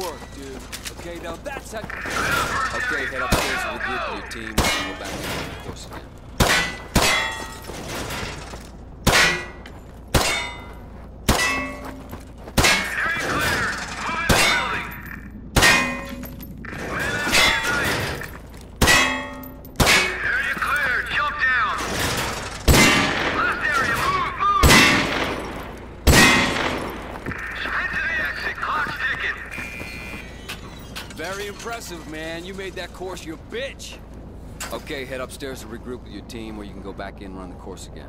work, dude. Okay, now that's how... Okay, head upstairs and regroup with Very impressive, man. You made that course your bitch. Okay, head upstairs and regroup with your team, or you can go back in and run the course again.